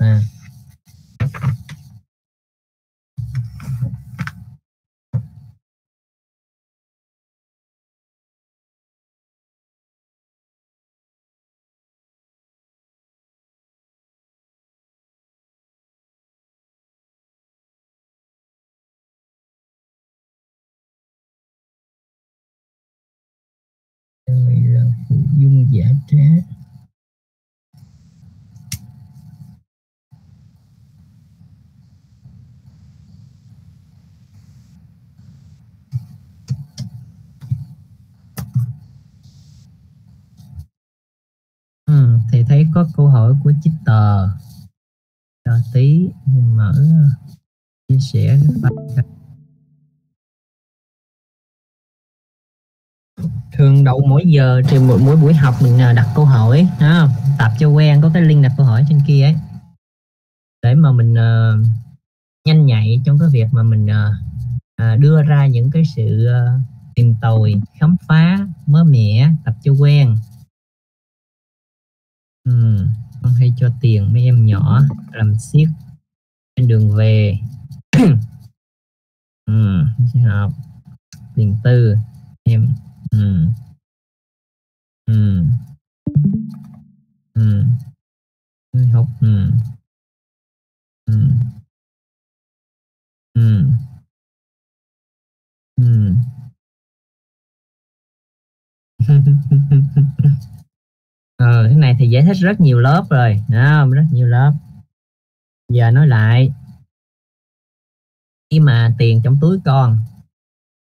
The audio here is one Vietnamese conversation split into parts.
à. Rồi là phụ dung giả trá ừ, thì thấy có câu hỏi của chích tờ. Chờ tí mình mở ờ, chia sẻ cái file thường đầu mỗi giờ thì mỗi, mỗi buổi học mình à, đặt câu hỏi ha tập cho quen có cái link đặt câu hỏi trên kia ấy. Để mà mình uh, nhanh nhạy trong cái việc mà mình uh, đưa ra những cái sự uh, tìm tòi khám phá mới mẻ tập cho quen ừ, con hay cho tiền mấy em nhỏ làm siết trên đường về ừ, học tiền tư em ừ. Ừ. Ừ. học ừ. Ừ. Ừ. Ừ. ừ, cái này thì giải thích rất nhiều lớp rồi. Không? rất nhiều lớp. Giờ nói lại. Khi mà tiền trong túi con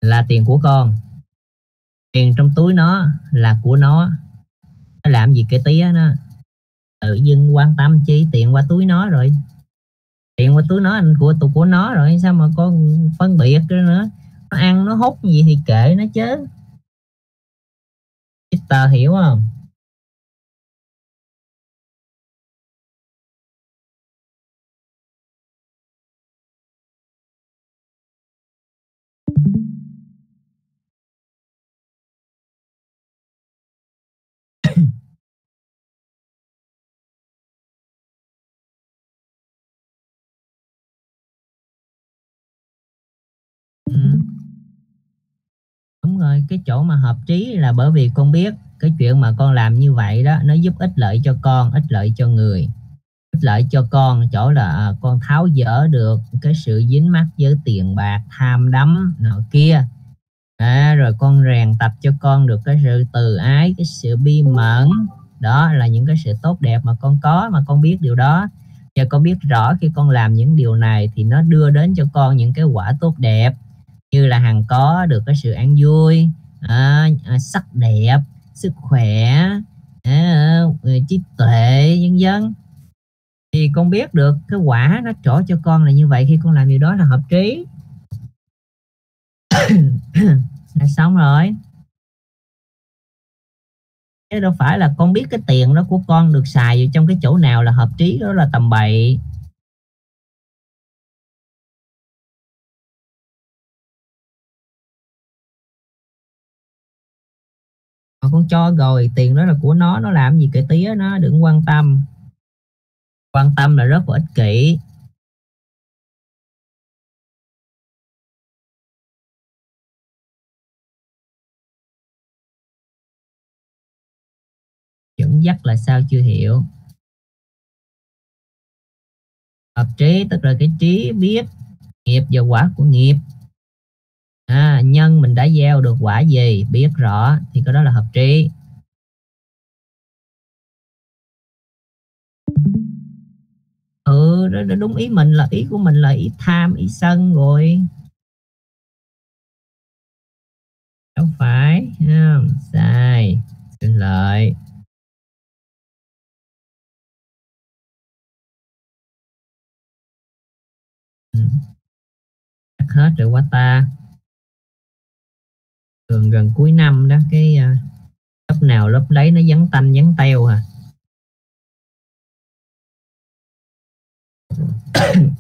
là tiền của con tiền trong túi nó là của nó nó làm gì cái tía nó? Tự dưng quan tâm chi tiền qua túi nó rồi. Tiền qua túi nó anh của tụi của nó rồi sao mà con phân biệt nữa? Nó ăn nó hút gì thì kệ nó chứ. Tờ hiểu không? Cái chỗ mà hợp trí là bởi vì con biết cái chuyện mà con làm như vậy đó nó giúp ích lợi cho con, ích lợi cho người. Ích lợi cho con chỗ là à, con tháo dỡ được cái sự dính mắc với tiền bạc, tham đắm nọ kia. À, rồi con rèn tập cho con được cái sự từ ái, cái sự bi mẫn. Đó là những cái sự tốt đẹp mà con có mà con biết điều đó. Và con biết rõ khi con làm những điều này thì nó đưa đến cho con những cái quả tốt đẹp như là hằng có được cái sự an vui à, à, sắc đẹp sức khỏe à, à trí tuệ nhân dân thì con biết được cái quả nó trổ cho con là như vậy khi con làm điều đó là hợp trí. Là xong rồi. Chứ đâu phải là con biết cái tiền đó của con được xài vào trong cái chỗ nào là hợp trí đó là tầm bậy. Mà con cho rồi, tiền đó là của nó nó làm gì cái tía nó, đừng quan tâm. Quan tâm là rất là ích kỷ. Dẫn dắt là sao chưa hiểu. Hợp trí tức là cái trí biết nghiệp và quả của nghiệp à, nhân mình đã gieo được quả gì? Biết rõ thì cái đó là hợp trí. Ừ đó, đúng ý mình là ý của mình là ý tham ý sân rồi. Đâu phải không sai xin lợi. Ừ. Hết rồi quá ta thường gần cuối năm đó cái uh, lớp nào lớp đấy nó vắng tanh vắng teo à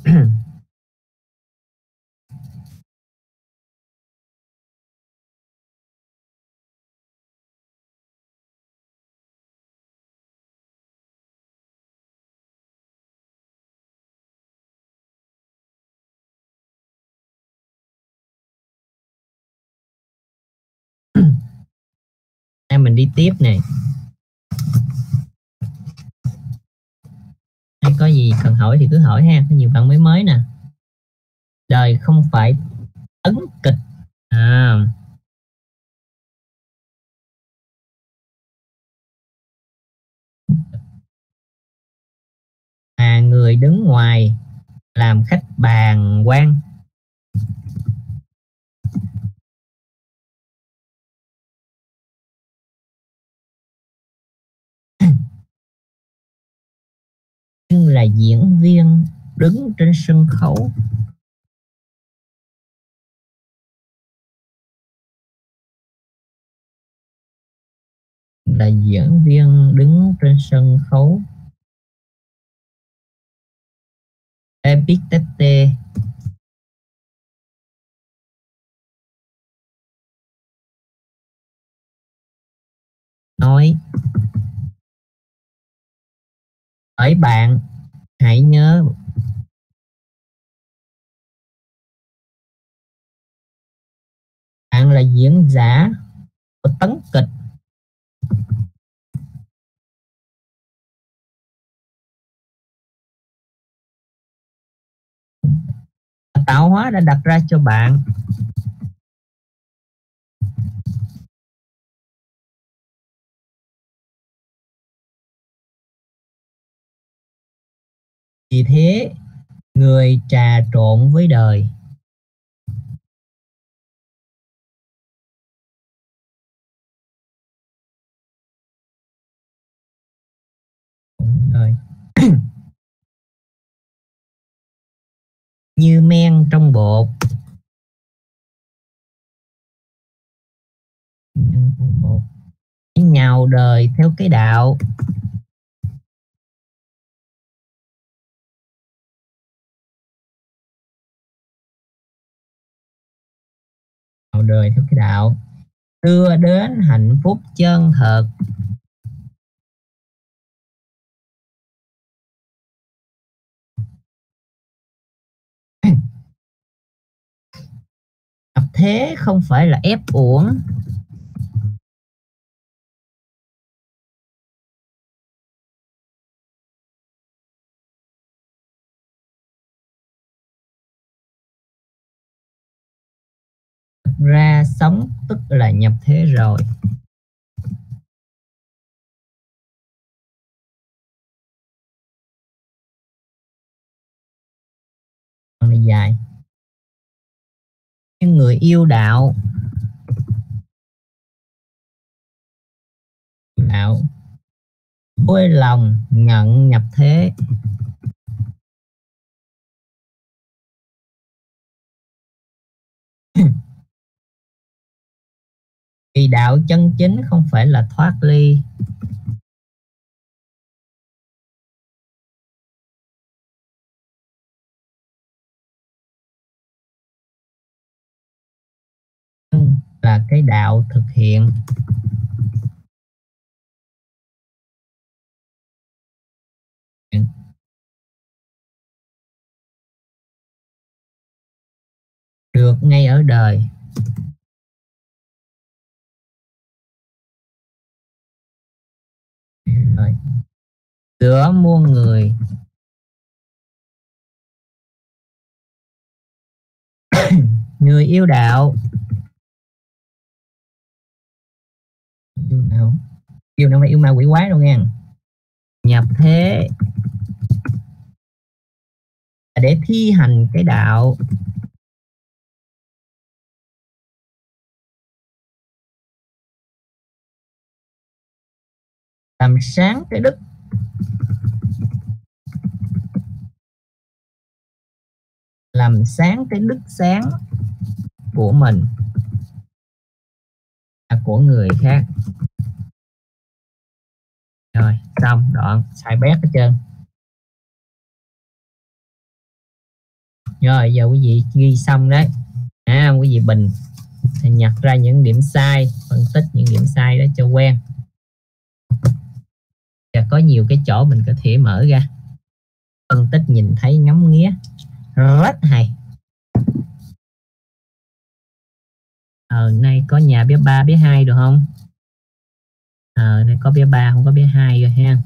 mình đi tiếp này hay có gì cần hỏi thì cứ hỏi ha, có nhiều bạn mới mới nè. Đời không phải ấn kịch. À. À người đứng ngoài làm khách bàn quan. Như là diễn viên đứng trên sân khấu. Là diễn viên đứng trên sân khấu. Epictete nói ấy bạn, hãy nhớ bạn là diễn giả của tấn kịch. Tạo hóa đã đặt ra cho bạn. Vì thế, người trà trộn với đời. Đời như men trong bột. Nhào đời theo cái đạo. Đời theo cái đạo, đưa đến hạnh phúc chân thật. Tập thế không phải là ép uổng. Ra sống tức là nhập thế rồi. Này dài. Những người yêu đạo. Đạo. Vui lòng nhận nhập thế. vì đạo chân chính không phải là thoát ly. Là cái đạo thực hiện. Được ngay ở đời. Rồi giữa muôn người. Người yêu đạo. Yêu đạo. Yêu phải yêu ma quỷ quái đâu nha nhập thế. Để thi hành cái đạo làm sáng cái đức làm sáng cái đức sáng của mình. Là của người khác. Rồi xong đoạn sai bét hết trơn. Rồi giờ quý vị ghi xong đấy. À, quý vị bình thì nhặt ra những điểm sai phân tích những điểm sai đó cho quen và có nhiều cái chỗ mình có thể mở ra. Phân tích nhìn thấy ngắm nghía. Rất hay. Ờ nay có nhà bé ba bé hai được không? Ờ nay có bé ba không có bé hai rồi ha.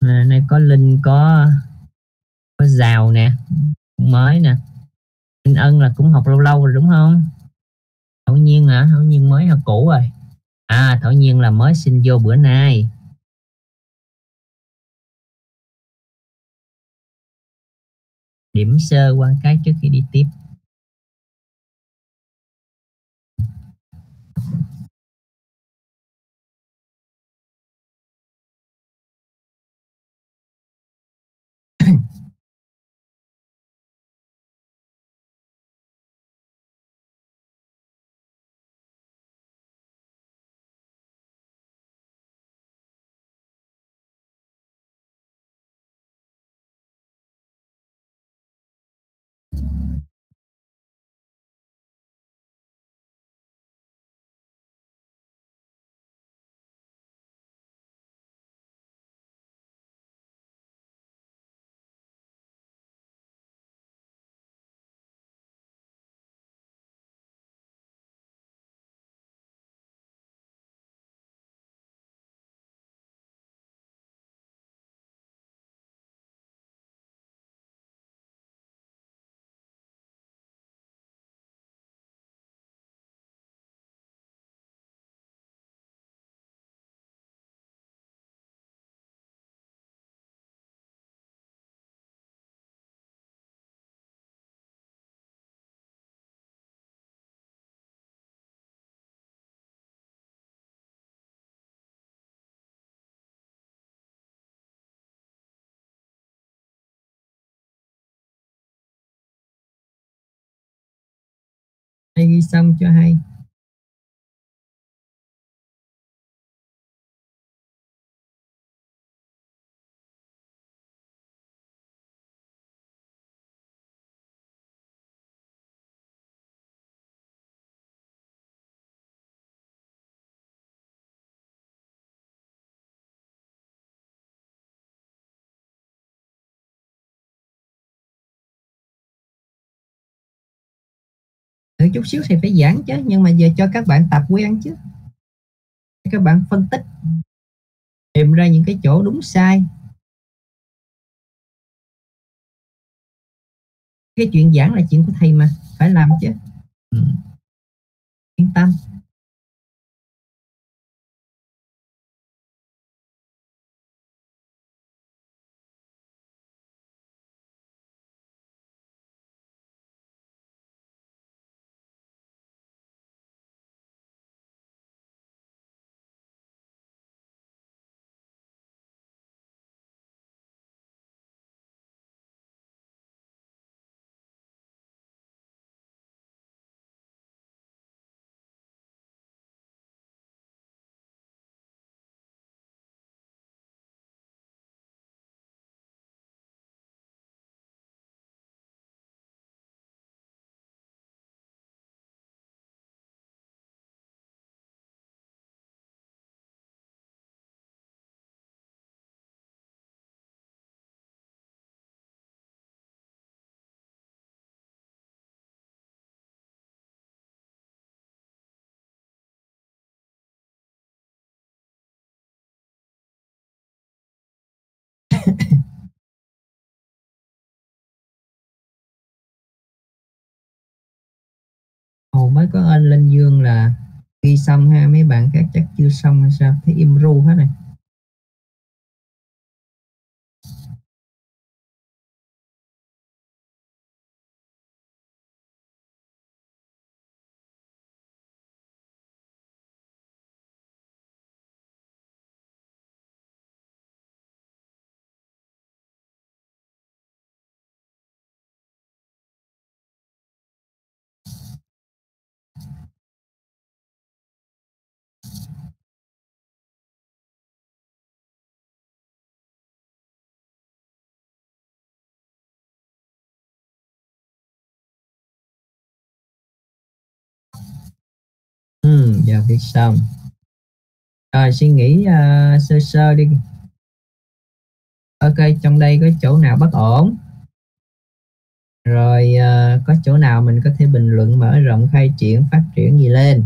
À, nay có linh có có giàu nè mới nè. Linh ân là cũng học lâu lâu rồi đúng không? Thảo nhiên hả? Thảo nhiên mới hả? cũ rồi. À thảo nhiên là mới xin vô bữa nay. Điểm sơ quan cái trước khi đi tiếp. Hay ghi xong cho hay. Thử chút xíu thì phải giảng chứ. Nhưng mà giờ cho các bạn tập quen chứ. Các bạn phân tích. Tìm ra những cái chỗ đúng sai. Cái chuyện giảng là chuyện của thầy mà. Phải làm chứ. Ừ. yên tâm Ồ mới có anh Linh Dương là ghi xong ha, mấy bạn khác chắc chưa xong hay sao? Thấy im ru hết này viết xong rồi suy nghĩ uh, sơ sơ đi. Ok trong đây có chỗ nào bất ổn? Rồi uh, có chỗ nào mình có thể bình luận mở rộng khai triển phát triển gì lên?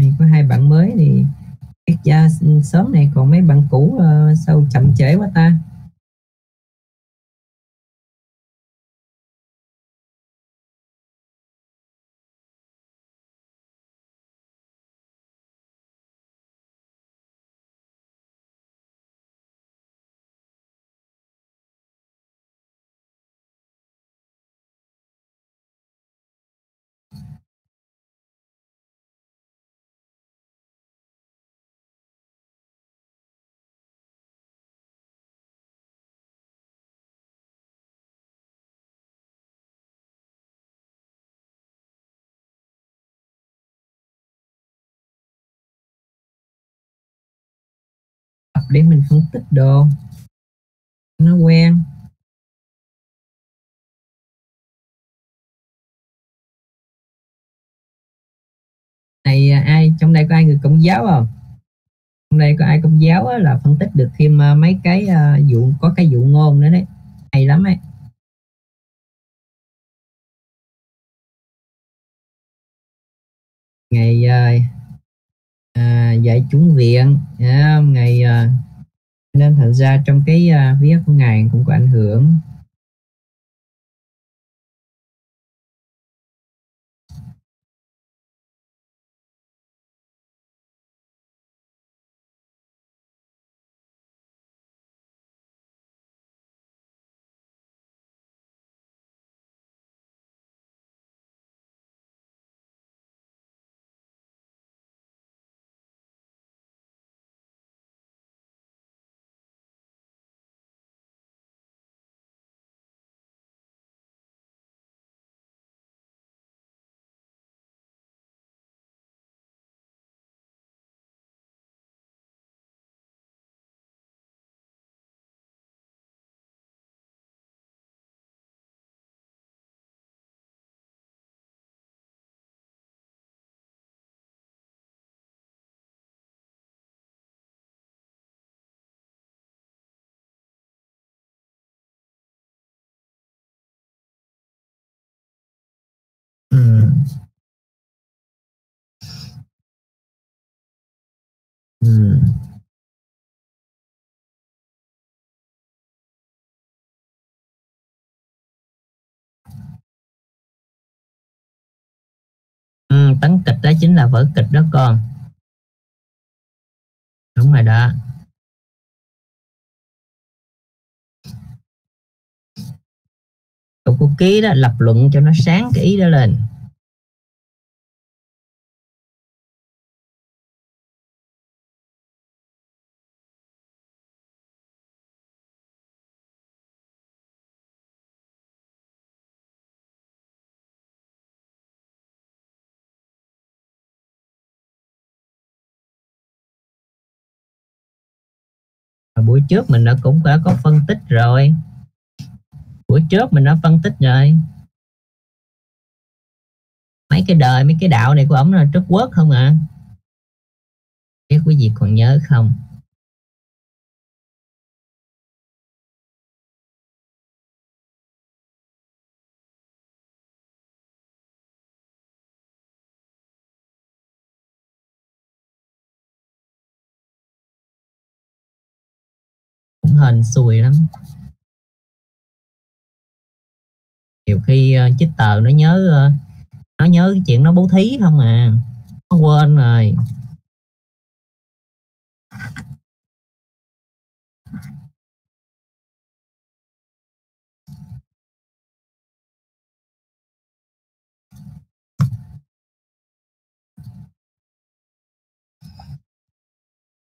Thì có hai bạn mới thì ít ra sớm này còn mấy bạn cũ uh, sao chậm trễ quá ta? Để mình phân tích đồ nó quen. Này à, ai trong đây có ai người công giáo không? Trong đây có ai công giáo á, là phân tích được thêm à, mấy cái à, uh, dụ có cái dụ ngôn nữa đấy. Hay lắm ấy. Ngày uh, à, dạy chúng viện. À, ngày à, nên thật ra trong cái à, viết của ngài cũng có ảnh hưởng. Chính là vở kịch đó con. Đúng rồi đó. Cậu cô ký đó, lập luận cho nó sáng cái ý đó lên. Buổi trước mình đã cũng đã có phân tích rồi. Buổi trước mình đã phân tích rồi. Mấy cái đời, mấy cái đạo này của ổng là trất quốc không ạ? À? biết quý vị còn nhớ không? Hên xui lắm. Nhiều khi uh, chích tờ nó nhớ uh, nó nhớ cái chuyện nó bố thí không à. Nó quên rồi.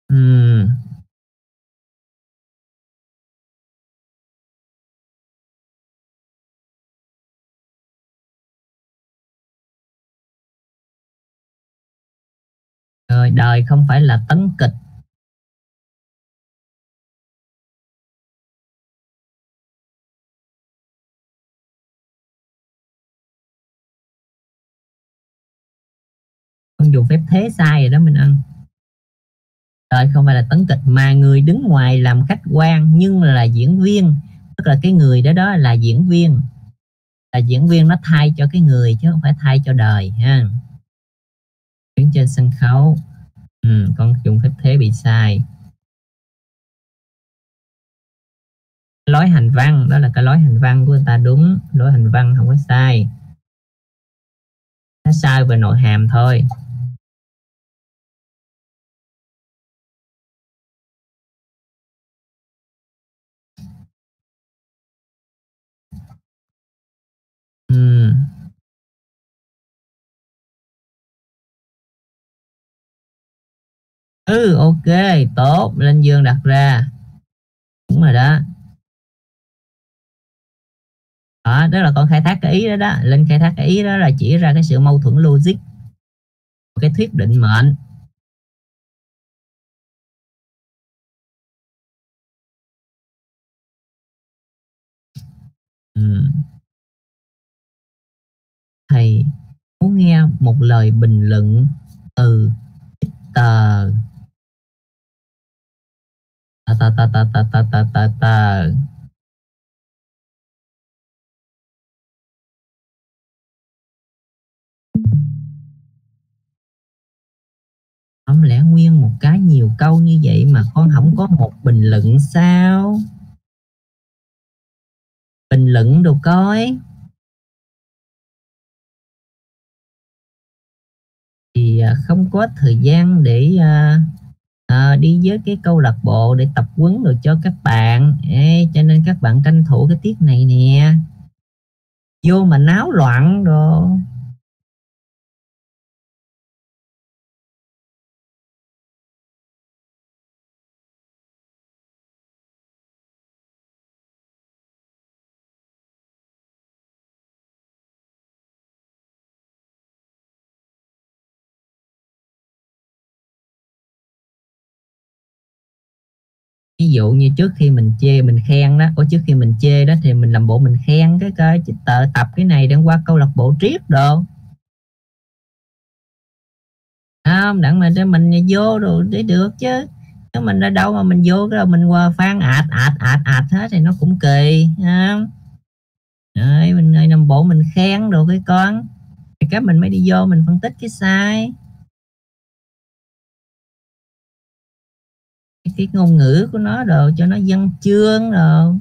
Ừm. Rồi đời không phải là tấn kịch. Con dùng phép thế sai rồi đó mình ăn đời không phải là tấn kịch mà người đứng ngoài làm khách quan, nhưng là diễn viên. Tức là cái người đó đó là diễn viên. Là diễn viên nó thay cho cái người chứ không phải thay cho đời, ha. Đứng trên sân khấu ừ, con dùng phép thế bị sai. Lối hành văn đó là cái lối hành văn của người ta đúng. Lối hành văn không có sai. Nó sai về nội hàm thôi. Ừ. ừ ok tốt lên dương đặt ra. Đúng rồi đó. Đó, đó là con khai thác cái ý đó đó. Lên khai thác cái ý đó là chỉ ra cái sự mâu thuẫn logic. Cái thuyết định mệnh. Ừ. thầy muốn nghe một lời bình luận từ tờ ta ta ta ta ta ta ta ta ta. Không lẽ nguyên một cái nhiều câu như vậy mà con không có một bình luận sao? Bình luận đồ coi. Thì à, không có thời gian để uh, à, đi với cái câu lạc bộ để tập huấn rồi cho các bạn. Ê, cho nên các bạn tranh thủ cái tiết này nè. Vô mà náo loạn rồi dụ như trước khi mình chê mình khen đó, có trước khi mình chê đó thì mình làm bộ mình khen cái cái tờ tập cái này đang qua câu lạc bộ triết đồ. Không? Đặng mà để mình vô rồi để được chứ. Chứ mình ra đâu mà mình vô cái mình qua phan ạt ạt ạt ạt hết thì nó cũng kỳ không? Rồi mình làm bộ mình khen đồ cái con. Thì cái mình mới đi vô mình phân tích cái sai. Cái ngôn ngữ của nó đồ cho nó văn chương rồi.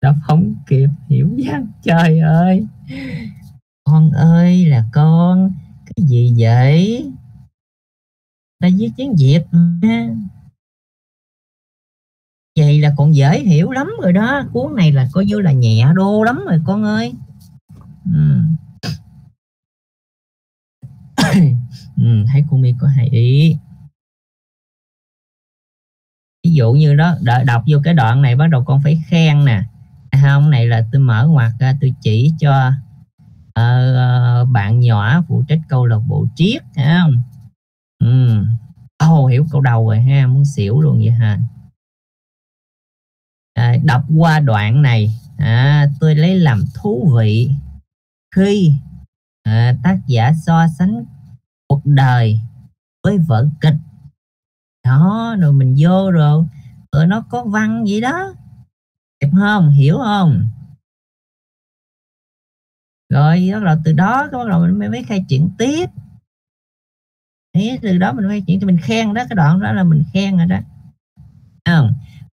Đã không kịp hiểu văn trời ơi con ơi là con cái gì vậy? Ta viết tiếng việt mà. Vậy là còn dễ hiểu lắm rồi đó cuốn này là coi như là nhẹ đô lắm rồi con ơi. Ừ. ừ, thấy cô mi có hay ý. Ví dụ như đó đợi đọc vô cái đoạn này bắt đầu con phải khen nè. Không này là tôi mở ngoặt ra tôi chỉ cho uh, bạn nhỏ phụ trách câu lạc bộ triết ha không? Ừ. oh, hiểu câu đầu rồi ha muốn xỉu luôn vậy ha. À, đọc qua đoạn này. À, tôi lấy làm thú vị khi à, tác giả so sánh cuộc đời với vở kịch. Đó rồi mình vô rồi ở nó có văn gì đó. Đẹp không? Hiểu không? Rồi bắt đầu từ đó bắt đầu mình mới, khai triển tiếp. Thế từ đó mình khai triển thì mình khen đó cái đoạn đó là mình khen rồi đó. À,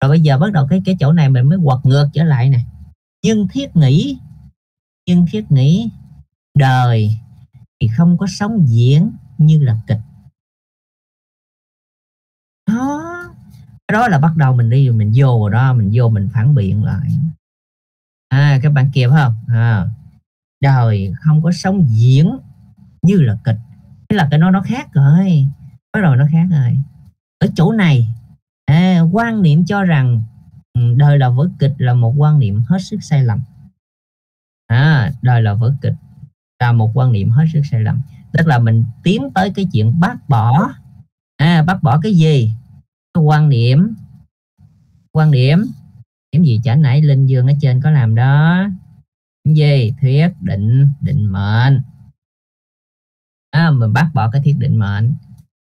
rồi bây giờ bắt đầu cái cái chỗ này mình mới quật ngược trở lại nè. Nhưng thiết nghĩ nhưng thiết nghĩ đời thì không có sống diễn như là kịch. Đó. Đó là bắt đầu mình đi rồi mình vô rồi đó mình vô mình phản biện lại. À các bạn kịp không? À đời không có sống diễn như là kịch. Thế là cái nó nó khác rồi. Bắt đầu nó khác rồi. Ở chỗ này à, quan niệm cho rằng ừ, đời là vở kịch là một quan niệm hết sức sai lầm. À, đời là vở kịch là một quan niệm hết sức sai lầm. Tức là mình tiến tới cái chuyện bác bỏ. À, bác bỏ cái gì? Cái quan niệm. Quan điểm. Điểm gì chả nãy linh dương ở trên có làm đó gì thuyết định định mệnh. À, mình bác bỏ cái thiết định mệnh.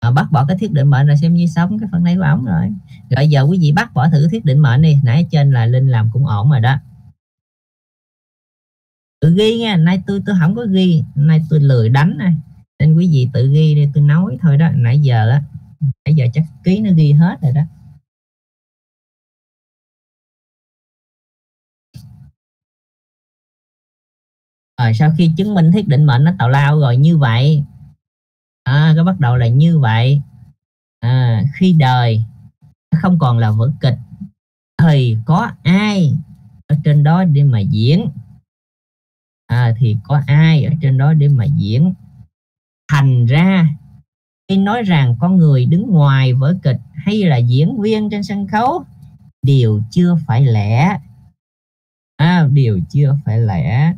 À, bác bỏ cái thiết định mệnh là xem như sống cái phần này của ổng rồi. Rồi giờ quý vị bác bỏ thử thiết định mệnh đi. Nãy trên là linh làm cũng ổn rồi đó. Tự ghi nha nay tôi tôi không có ghi. Nay tôi lười đánh này. Nên quý vị tự ghi đi tôi nói thôi đó. Nãy giờ á nãy giờ chắc ký nó ghi hết rồi đó. Rồi sau khi chứng minh thiết định mệnh nó tạo lao rồi như vậy. À, cái bắt đầu là như vậy. À, khi đời không còn là vở kịch thì có ai ở trên đó để mà diễn? À, thì có ai ở trên đó để mà diễn? Thành ra khi nói rằng con người đứng ngoài vở kịch hay là diễn viên trên sân khấu đều chưa phải lẽ. À, đều chưa phải lẽ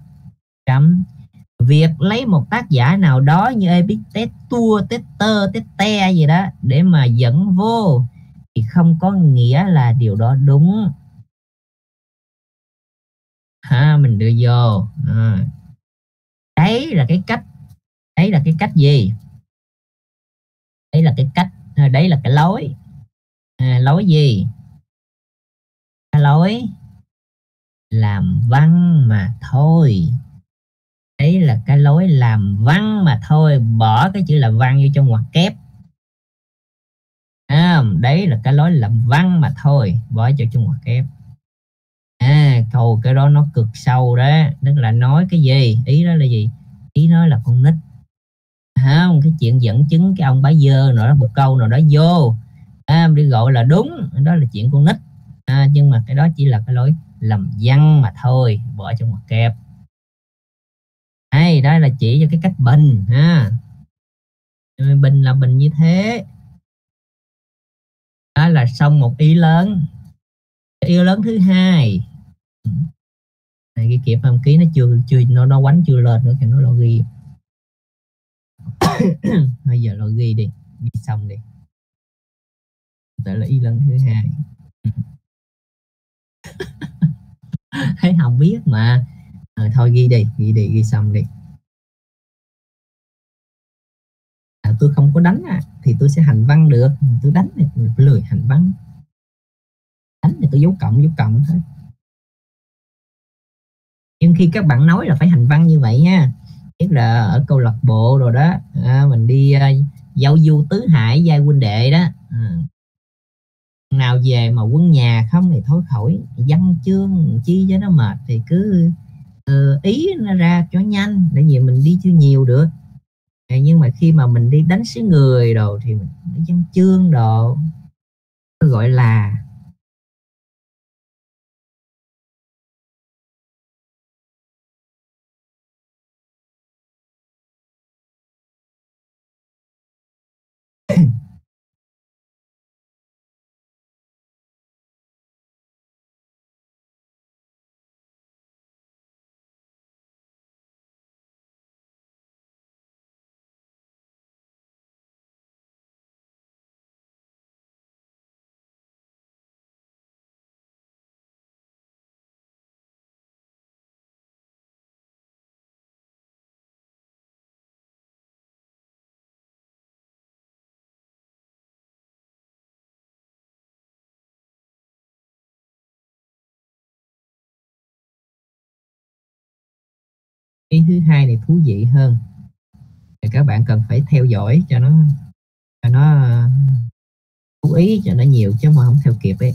chấm việc lấy một tác giả nào đó như Epictetus, Tester, Tete gì đó để mà dẫn vô thì không có nghĩa là điều đó đúng. Ha mình đưa vô. À. đấy là cái cách đấy là cái cách gì? Đấy là cái cách à, đấy là cái lối. À, lối gì? Cái lối làm văn mà thôi đấy là cái lối làm văn mà thôi bỏ cái chữ làm văn vô trong ngoặc kép. À, đấy là cái lối làm văn mà thôi bỏ cho trong ngoặc kép. À câu cái đó nó cực sâu đó tức là nói cái gì? Ý đó là gì? Ý nói là con nít. Không cái chuyện dẫn chứng cái ông bá dơ nào đó một câu nào đó vô. À, đi gọi là đúng đó là chuyện con nít. À, nhưng mà cái đó chỉ là cái lối làm văn mà thôi bỏ trong ngoặc kép đây đó là chỉ cho cái cách bình, ha. Bình là bình như thế. Đó là xong một ý lớn. Ý lớn thứ hai. Này, cái kịp hàm ký nó chưa chưa, nó nó quánh chưa lên nữa thì nó lo ghi. Bây giờ lo ghi đi, ghi xong đi. Tại là ý lớn thứ hai. Thấy không biết mà à, thôi ghi đi ghi đi ghi xong đi. À, tôi không có đánh à, thì tôi sẽ hành văn được. Tôi đánh thì tôi lười hành văn. Đánh thì tôi dấu cộng dấu cộng thôi. Nhưng khi các bạn nói là phải hành văn như vậy nha biết là ở câu lạc bộ rồi đó à, mình đi à, giao du tứ hải giai huynh đệ đó. À. nào về mà quân nhà không thì thôi khỏi văn chương chi cho nó mệt thì cứ uh, ý nó ra cho nhanh để vì mình đi chưa nhiều được. Dạ, nhưng mà khi mà mình đi đánh xứ người đồ thì mình văn chương đồ gọi là thứ hai này thú vị hơn. Thì các bạn cần phải theo dõi cho nó cho nó ờ, chú ý, cho nó nhiều chứ mà không theo kịp ấy.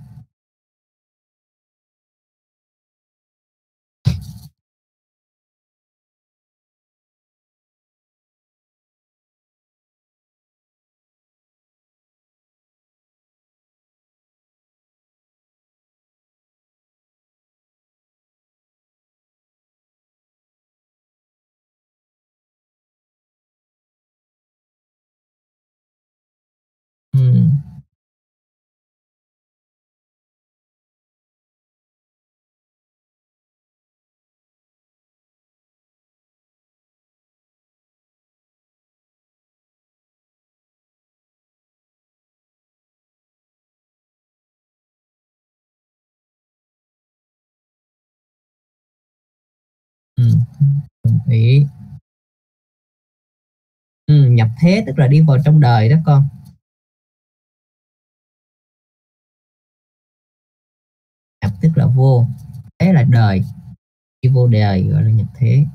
thủy ừ, nhập thế tức là đi vào trong đời đó con. Nhập tức là vô. Thế là đời. Đi vô đời gọi là nhập thế.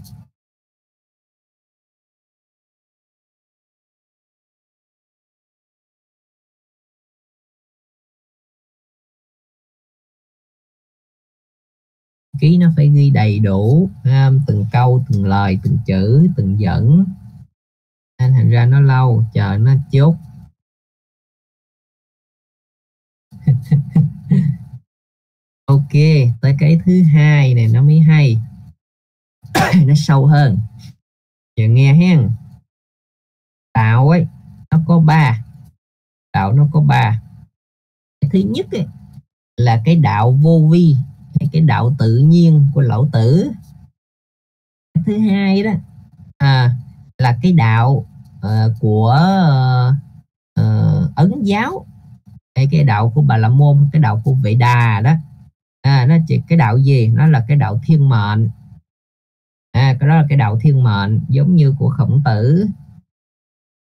Ký nó phải ghi đầy đủ ha, từng câu từng lời từng chữ từng dẫn. Nên thành ra nó lâu chờ nó chốt. Ok tới cái thứ hai này nó mới hay. Nó sâu hơn. Giờ nghe hen tạo ấy nó có ba. Đạo nó có ba. Cái thứ nhất ấy, là cái đạo vô vi hay cái đạo tự nhiên của lão tử. Cái thứ hai đó à, là cái đạo uh, của uh, ấn giáo. Hay cái đạo của bà la môn cái đạo của vệ đà đó. À, nó chỉ cái đạo gì? Nó là cái đạo thiên mệnh. À cái đó là cái đạo thiên mệnh giống như của khổng tử.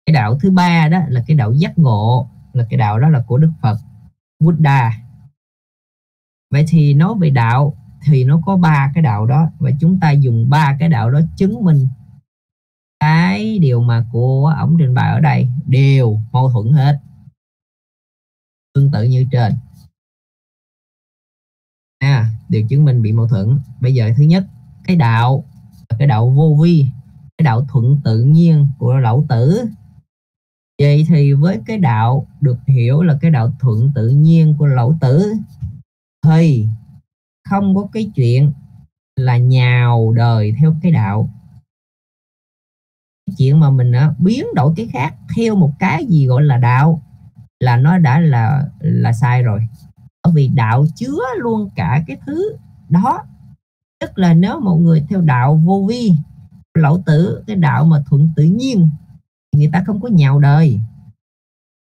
Cái đạo thứ ba đó là cái đạo giác ngộ là cái đạo đó là của đức phật buddha vậy thì nói về đạo thì nó có ba cái đạo đó. Và chúng ta dùng ba cái đạo đó chứng minh cái điều mà của ổng trình bày ở đây. Đều mâu thuẫn hết. Tương tự như trên. À, điều chứng minh bị mâu thuẫn. Bây giờ thứ nhất cái đạo. Cái đạo vô vi. Cái đạo thuận tự nhiên của lão tử. Vậy thì với cái đạo được hiểu là cái đạo thuận tự nhiên của lão tử thì không có cái chuyện là nhào đời theo cái đạo. Cái chuyện mà mình uh, biến đổi cái khác theo một cái gì gọi là đạo là nó đã là là sai rồi. Bởi vì đạo chứa luôn cả cái thứ đó. Tức là nếu một người theo đạo vô vi lão tử cái đạo mà thuận tự nhiên người ta không có nhào đời.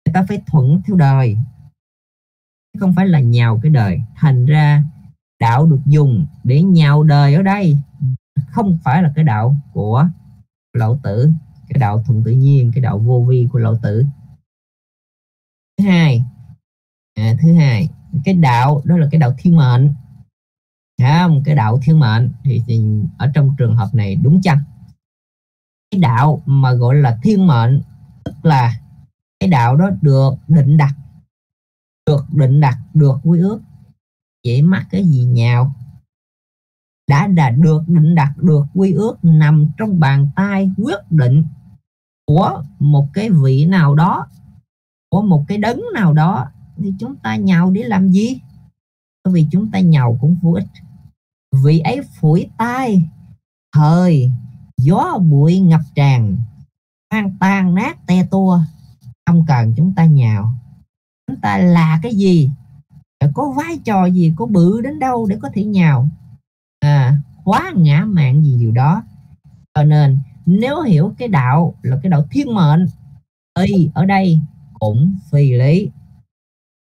Người ta phải thuận theo đời không phải là nhào cái đời. Thành ra đạo được dùng để nhào đời ở đây không phải là cái đạo của lão tử cái đạo thuận tự nhiên cái đạo vô vi của lão tử. Thứ hai à, thứ hai cái đạo đó là cái đạo thiên mệnh. Không? Cái đạo thiên mệnh thì, thì ở trong trường hợp này đúng chăng? Cái đạo mà gọi là thiên mệnh tức là cái đạo đó được định đặt được định đặt, được quy ước. Vậy mắc cái gì nhào? Đã đã được định đặt, được quy ước nằm trong bàn tay quyết định của một cái vị nào đó, của một cái đấng nào đó. Thì chúng ta nhào để làm gì? Bởi vì chúng ta nhào cũng vô ích. Vị ấy phủi tai thời, gió bụi ngập tràn tan tan nát te tua. Không cần chúng ta nhào chúng ta là cái gì? Có vai trò gì? Có bự đến đâu để có thể nhào? À, quá ngã mạng gì điều đó. Cho nên nếu hiểu cái đạo là cái đạo thiên mệnh thì ở đây cũng phi lý.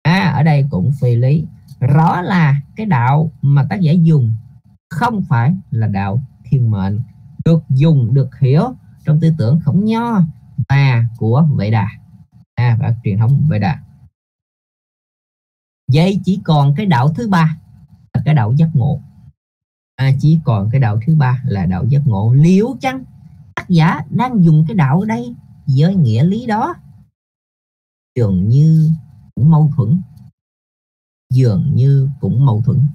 À, ở đây cũng phi lý. Rõ là cái đạo mà tác giả dùng không phải là đạo thiên mệnh. Được dùng được hiểu trong tư tưởng khổng nho và của vệ đà. À, và truyền thống vệ đà vậy chỉ còn cái đạo thứ ba là cái đạo giác ngộ. À, chỉ còn cái đạo thứ ba là đạo giác ngộ. Liễu chăng tác giả đang dùng cái đạo ở đây với nghĩa lý đó? Dường như cũng mâu thuẫn. Dường như cũng mâu thuẫn.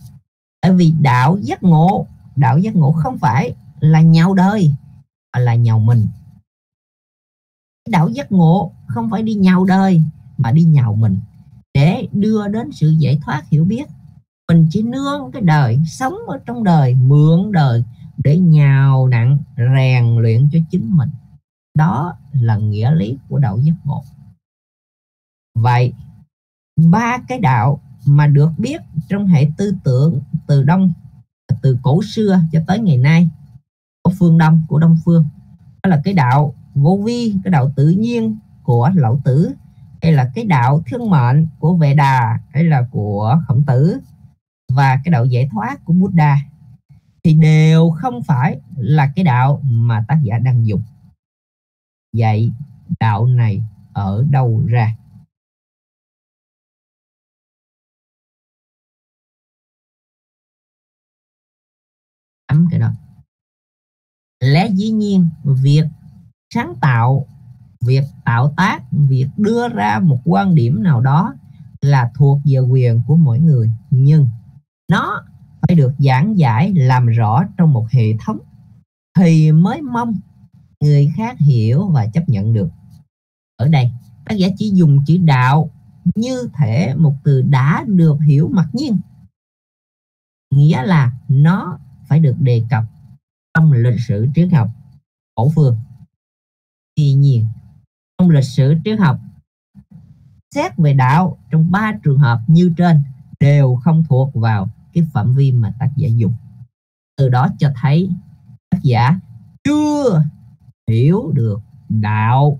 Bởi vì đạo giác ngộ đạo giác ngộ không phải là nhào đời mà là nhào mình. Đạo giác ngộ không phải đi nhào đời mà đi nhào mình để đưa đến sự giải thoát hiểu biết. Mình chỉ nương cái đời sống ở trong đời, mượn đời để nhào nặng, rèn luyện cho chính mình. Đó là nghĩa lý của đạo giác ngộ. Vậy, ba cái đạo mà được biết trong hệ tư tưởng từ đông, từ cổ xưa cho tới ngày nay của phương đông, của đông phương, đó là cái đạo vô vi, cái đạo tự nhiên của lão tử hay là cái đạo thương mệnh của vệ đà hay là của khổng tử và cái đạo giải thoát của buddha. Thì đều không phải là cái đạo mà tác giả đang dùng. Vậy đạo này ở đâu ra? Ấm cái đó. Lẽ dĩ nhiên, việc sáng tạo việc tạo tác, việc đưa ra một quan điểm nào đó là thuộc về quyền của mỗi người. Nhưng nó phải được giảng giải, làm rõ trong một hệ thống thì mới mong người khác hiểu và chấp nhận được. Ở đây, tác giả chỉ dùng chữ đạo như thể một từ đã được hiểu mặc nhiên. Nghĩa là nó phải được đề cập trong lịch sử triết học cổ phương. Tuy nhiên trong lịch sử triết học. Xét về đạo, trong ba trường hợp như trên đều không thuộc vào cái phạm vi mà tác giả dùng. Từ đó cho thấy tác giả chưa hiểu được đạo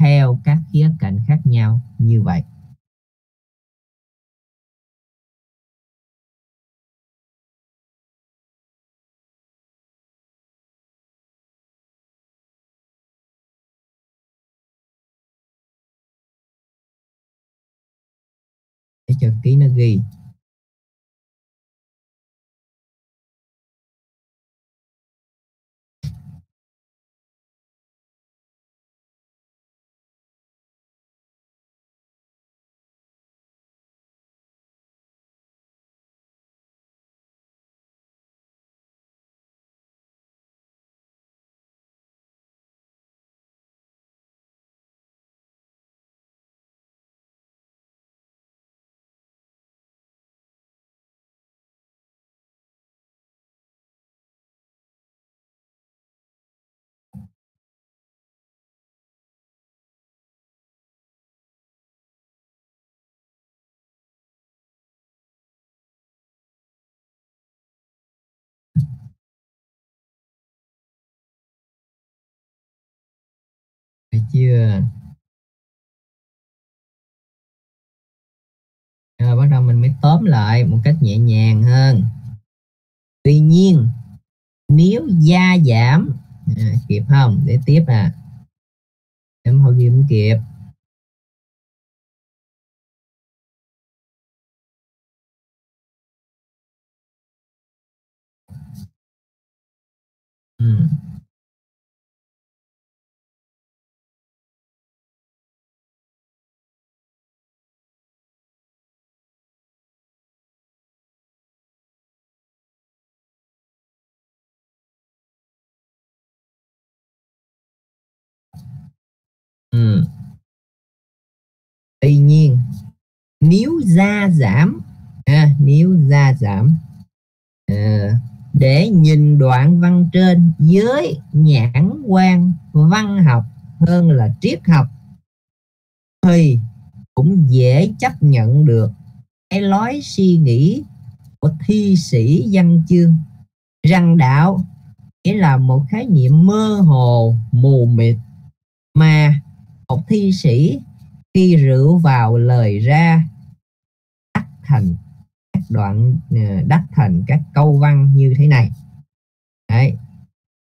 theo các khía cạnh khác nhau như vậy. Cho ký nó ghi. Chưa rồi bắt đầu mình mới tóm lại một cách nhẹ nhàng hơn tuy nhiên nếu gia giảm à, kịp không để tiếp à em hồi kia không kịp. Ừ. nếu gia giảm à, nếu gia giảm à, để nhìn đoạn văn trên dưới nhãn quan văn học hơn là triết học thì cũng dễ chấp nhận được cái lối suy nghĩ của thi sĩ văn chương. Rằng đạo nghĩa là một khái niệm mơ hồ mù mịt mà một thi sĩ khi rượu vào lời ra thành các đoạn ờ, đắc thành các câu văn như thế này Đấy.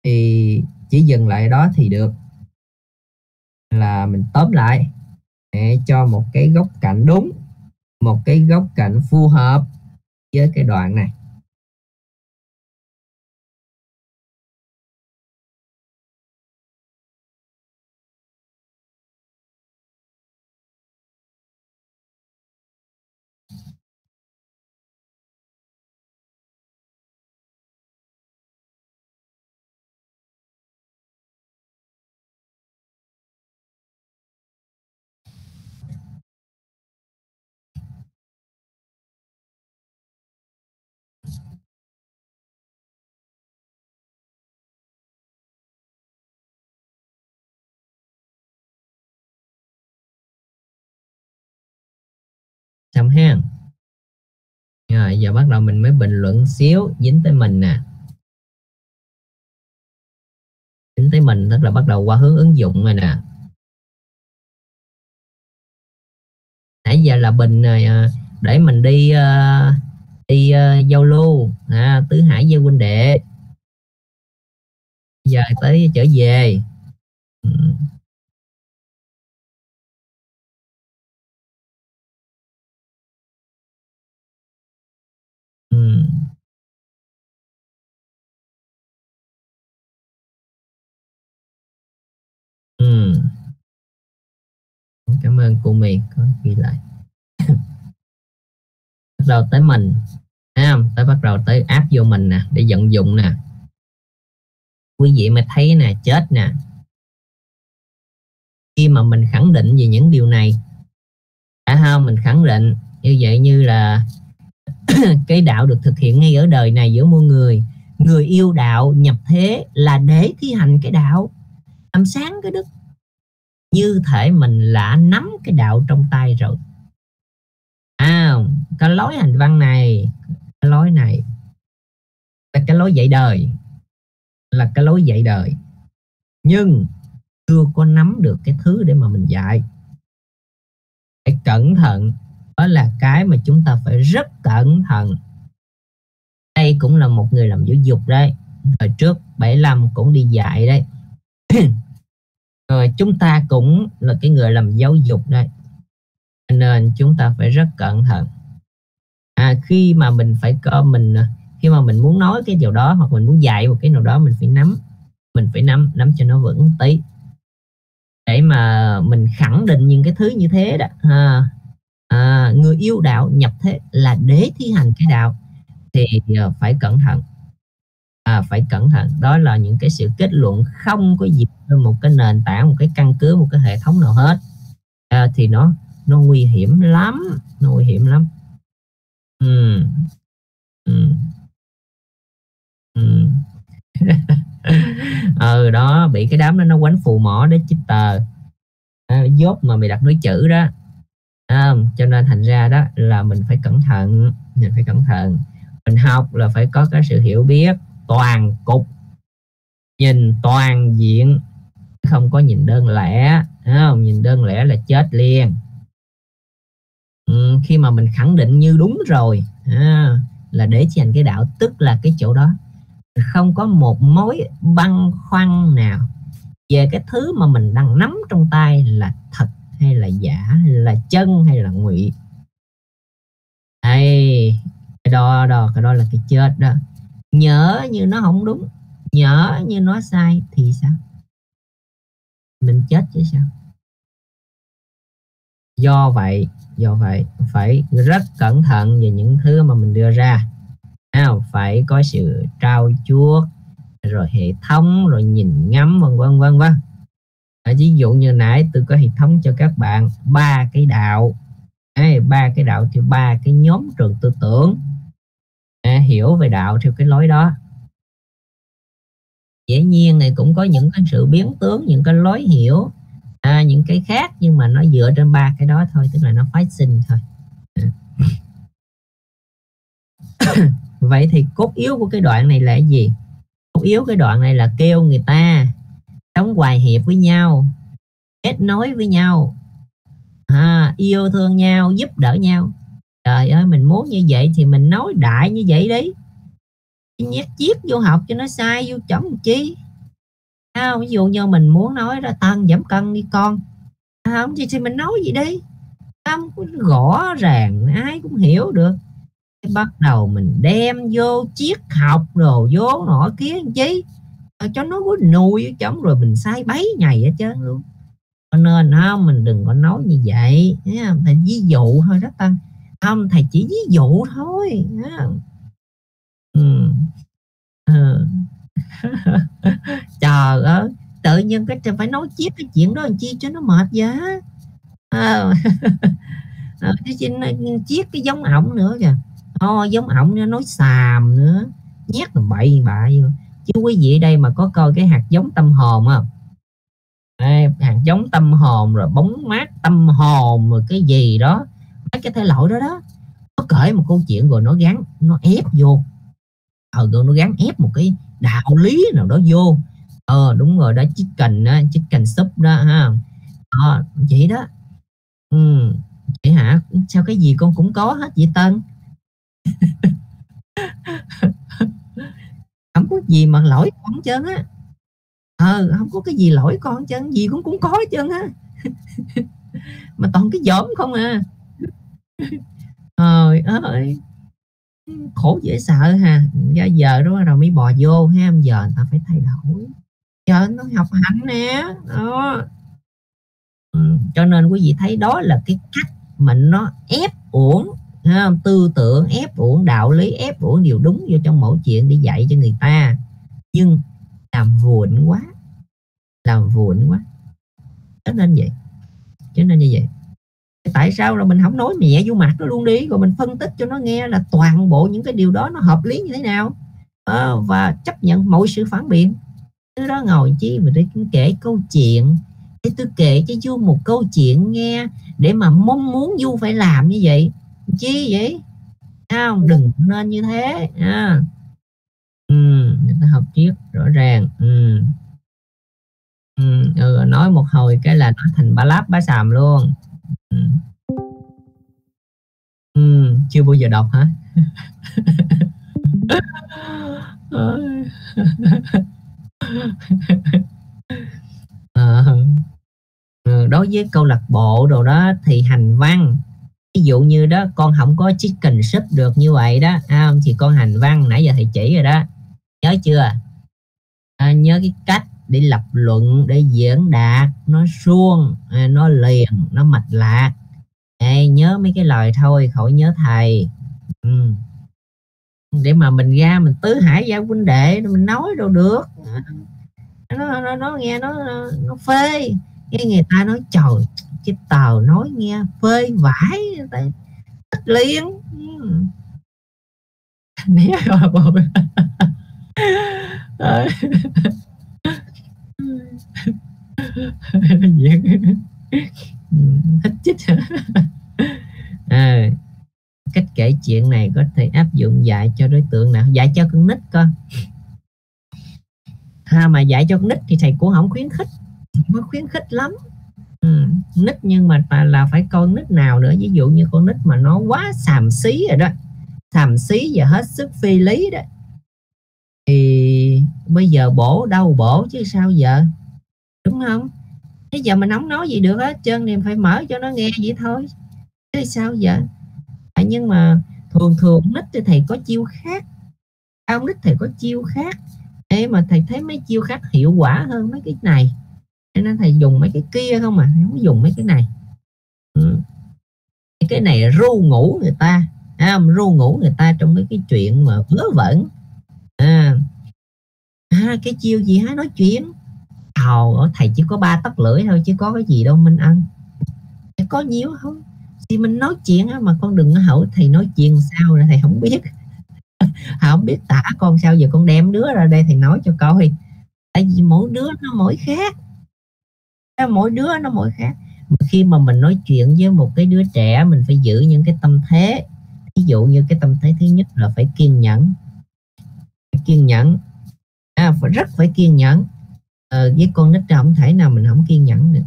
thì chỉ dừng lại đó thì được là mình tóm lại để cho một cái góc cạnh đúng, một cái góc cạnh phù hợp với cái đoạn này xong ha. Rồi giờ bắt đầu mình mới bình luận xíu dính tới mình nè. Dính tới mình tức là bắt đầu qua hướng ứng dụng rồi nè. Nãy giờ là bình rồi à, để mình đi uh, đi uh, giao lưu. À, tứ hải với huynh đệ. Giờ tới trở về. Ừ. ừ. Ừ. Cảm ơn cô Mì có ghi lại. bắt đầu tới mình, thấy không? Tới bắt đầu tới áp vô mình nè để vận dụng nè. Quý vị mà thấy nè, chết nè. Khi mà mình khẳng định về những điều này, phải không? Mình khẳng định như vậy như là cái đạo được thực hiện ngay ở đời này giữa muôn người. Người yêu đạo nhập thế là để thi hành cái đạo. Làm sáng cái đức. Như thể mình đã nắm cái đạo trong tay rồi. À cái lối hành văn này, cái lối này là cái lối dạy đời. Là cái lối dạy đời. Nhưng chưa có nắm được cái thứ để mà mình dạy. Phải cẩn thận đó là cái mà chúng ta phải rất cẩn thận. Đây cũng là một người làm giáo dục đấy. Hồi trước 75 cũng đi dạy đấy. Rồi chúng ta cũng là cái người làm giáo dục đấy. Nên chúng ta phải rất cẩn thận. À, khi mà mình phải có mình à, khi mà mình muốn nói cái điều đó hoặc mình muốn dạy một cái nào đó mình phải nắm mình phải nắm nắm cho nó vững tí. Để mà mình khẳng định những cái thứ như thế đó ha à, người yêu đạo nhập thế là để thi hành cái đạo thì uh, phải cẩn thận à, phải cẩn thận đó là những cái sự kết luận không có dịp một cái nền tảng một cái căn cứ một cái hệ thống nào hết à, thì nó nó nguy hiểm lắm nó nguy hiểm lắm ừ. Ừ. Ừ. ừ đó bị cái đám đó nó quánh phù mỏ để chích tờ à, dốt mà mày đặt nói chữ đó à, cho nên thành ra đó là mình phải cẩn thận mình phải cẩn thận. Mình học là phải có cái sự hiểu biết toàn cục nhìn toàn diện không có nhìn đơn lẻ không? nhìn đơn lẻ là chết liền. Ừ, khi mà mình khẳng định như đúng rồi à, là để dành cái đạo tức là cái chỗ đó. Không có một mối băn khoăn nào về cái thứ mà mình đang nắm trong tay là thật hay là giả, hay là chân, hay là ngụy? Hay cái đó đó, cái đó là cái chết đó. Nhớ như nó không đúng, nhớ như nó sai thì sao? Mình chết chứ sao? Do vậy do vậy, phải rất cẩn thận về những thứ mà mình đưa ra. Nào phải có sự trao chuốt, rồi hệ thống, rồi nhìn ngắm, vân vân vân vân. Ờ, ví dụ như nãy tôi có hệ thống cho các bạn ba cái đạo. Ba cái đạo thì ba cái nhóm trường tư tưởng. À, hiểu về đạo theo cái lối đó. Dĩ nhiên này cũng có những cái sự biến tướng những cái lối hiểu à, những cái khác nhưng mà nó dựa trên ba cái đó thôi tức là nó phái sinh thôi. Vậy thì cốt yếu của cái đoạn này là gì? Cốt yếu cái đoạn này là kêu người ta sống hòa hiệp với nhau kết nối với nhau. À, yêu thương nhau giúp đỡ nhau. Trời ơi mình muốn như vậy thì mình nói đại như vậy đi. Nhét chiếc vô học cho nó sai vô chấm chi. À, ví dụ như mình muốn nói ra tăng giảm cân đi con. Không? Thì, thì mình nói gì đi. Không? Rõ ràng ai cũng hiểu được. Bắt đầu mình đem vô chiếc học đồ vô nọ kia chi? Ờ, cho nó có nuôi chấm rồi mình sai bấy ngày hết trơn luôn. Cho nên không mình đừng có nói như vậy thầy ví dụ thôi đó tăng không thầy chỉ ví dụ thôi ừ. ừ. trời ơi tự nhiên cái phải nói chiếc cái chuyện đó làm chi cho nó mệt giá à, à, chiếc cái giống ổng nữa kìa. Thôi giống ổng nói xàm nữa nhét là bậy bạ vô chứ quý vị đây mà có coi cái hạt giống tâm hồn không? À, hạt giống tâm hồn rồi bóng mát tâm hồn rồi cái gì đó. Mấy cái thể loại đó đó. Nó kể một câu chuyện rồi nó gắn nó ép vô. Ờ rồi nó gắn ép một cái đạo lý nào đó vô. Ờ đúng rồi đó chicken á chicken súp đó ha. Ờ chị đó. Ừ chị hả? Sao cái gì con cũng có hết vậy tân? không có gì mà lỗi con hết trơn á. Ờ không có cái gì lỗi con hết trơn gì cũng cũng có hết trơn á. Mà toàn cái giỡn không à. Trời ơi. Khổ dễ sợ ha. Giờ giờ đó rồi mới bò vô ha giờ ta phải thay đổi. Giờ nó học hành nè đó. Ừ, cho nên quý vị thấy đó là cái cách mà nó ép uổng ha, tư tưởng ép uổng đạo lý ép uổng điều đúng vô trong mỗi chuyện để dạy cho người ta. Nhưng làm vụn quá làm vụn quá. Cho nên vậy cho nên như vậy. Tại sao là mình không nói mẹ vô mặt nó luôn đi rồi mình phân tích cho nó nghe là toàn bộ những cái điều đó nó hợp lý như thế nào? À, và chấp nhận mọi sự phản biện. Thứ đó ngồi chi mà để kể câu chuyện. Để tôi kể cho du một câu chuyện nghe để mà mong muốn du phải làm như vậy chi vậy? Không đừng nên như thế. À. ừ, người ta học triết rõ ràng. Ừ. Ừ, ừ, nói một hồi cái là nó thành ba láp bá xàm luôn. Ừ. Ừ, chưa bao giờ đọc hả? À, đối với câu lạc bộ đồ đó thì hành văn ví dụ như đó con không có chicken soup được như vậy đó à, thì con hành văn nãy giờ thầy chỉ rồi đó. Nhớ chưa? À, nhớ cái cách để lập luận để diễn đạt nó suông à, nó liền nó mạch lạc. Ê, nhớ mấy cái lời thôi khỏi nhớ thầy. Ừ. để mà mình ra mình tứ hải giao huynh đệ mình nói đâu được. Nó, nó, nó nghe nó nó phê. Nghe người ta nói trời cái tàu nói nghe phơi vải tất liền né rồi thích chích. À, cách kể chuyện này có thể áp dụng dạy cho đối tượng nào? Dạy cho con nít con ha mà dạy cho con nít thì thầy cũng không khuyến khích. Không khuyến khích lắm ừ, nít nhưng mà là phải con nít nào nữa. Ví dụ như con nít mà nó quá xàm xí rồi đó xàm xí và hết sức phi lý đó thì bây giờ bổ đâu bổ chứ sao giờ? Đúng không? Bây giờ mình không nói gì được hết trơn thì phải mở cho nó nghe vậy thôi. Thế sao giờ? À, nhưng mà thường thường nít thì thầy có chiêu khác. Ông nít thầy có chiêu khác. Ê mà thầy thấy mấy chiêu khác hiệu quả hơn mấy cái này nên thầy dùng mấy cái kia không mà không dùng mấy cái này. Ừ. cái này ru ngủ người ta à, ru ngủ người ta trong mấy cái chuyện mà vớ vẩn. À, à cái chiêu gì hả nói chuyện? Thầu thầy chỉ có ba tấc lưỡi thôi chứ có cái gì đâu Minh ăn, có nhiều không? Thì mình nói chuyện á, mà con đừng hỏi thầy nói chuyện sao là thầy không biết. Không biết tả con sao giờ con đem đứa ra đây thầy nói cho coi. Tại vì mỗi đứa nó mỗi khác mỗi đứa nó mỗi khác. Khi mà mình nói chuyện với một cái đứa trẻ mình phải giữ những cái tâm thế. Ví dụ như cái tâm thế thứ nhất là phải kiên nhẫn. Phải kiên nhẫn. À, phải rất phải kiên nhẫn. À, với con nít không thể nào mình không kiên nhẫn được.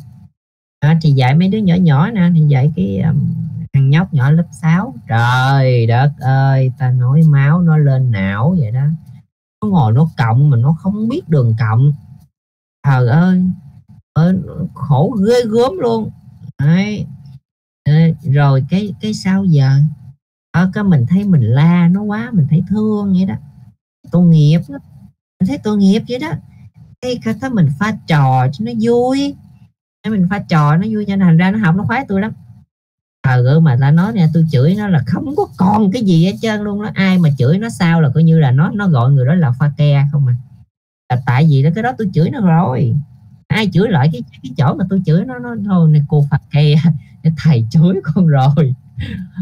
À, thì dạy mấy đứa nhỏ nhỏ nè thì dạy cái um, thằng nhóc nhỏ lớp 6 trời đất ơi ta nói máu nó lên não vậy đó. Nó ngồi nó cộng mà nó không biết đường cộng trời ơi. Ờ, khổ ghê gớm luôn. Đấy. rồi cái cái sao giờ? Ở cái mình thấy mình la nó quá mình thấy thương vậy đó. Tội nghiệp đó. mình thấy tội nghiệp vậy đó. Cái thấy mình pha trò cho nó vui. Mình pha trò nó vui cho thành ra nó học nó khoái tôi lắm. Ờ mà ta nói nè, tôi chửi nó là không có còn cái gì hết trơn luôn đó. Ai mà chửi nó sao là coi như là nó nó gọi người đó là pha ke không à. Là tại vì đó cái đó tôi chửi nó rồi ai chửi lại cái cái chỗ mà tôi chửi nó nó thôi này cô phật thầy thầy chửi con rồi.